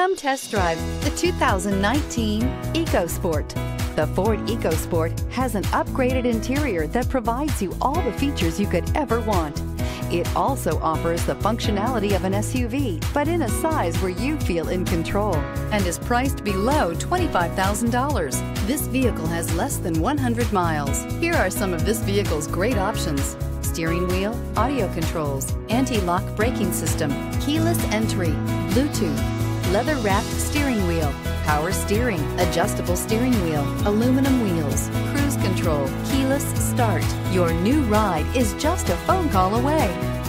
Come test drive the 2019 EcoSport. The Ford EcoSport has an upgraded interior that provides you all the features you could ever want. It also offers the functionality of an SUV, but in a size where you feel in control and is priced below $25,000. This vehicle has less than 100 miles. Here are some of this vehicle's great options. Steering wheel, audio controls, anti-lock braking system, keyless entry, Bluetooth, leather-wrapped steering wheel, power steering, adjustable steering wheel, aluminum wheels, cruise control, keyless start. Your new ride is just a phone call away.